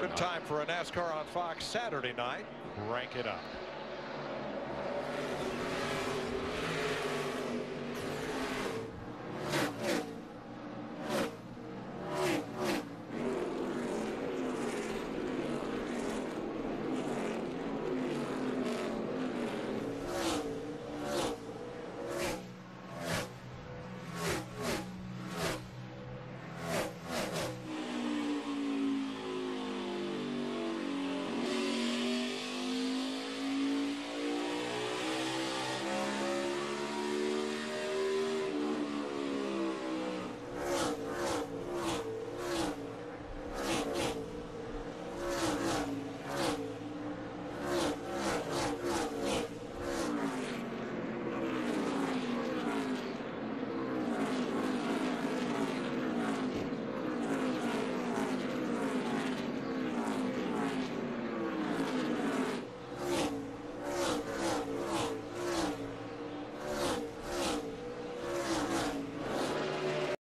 Good time for a NASCAR on Fox Saturday night. Rank it up.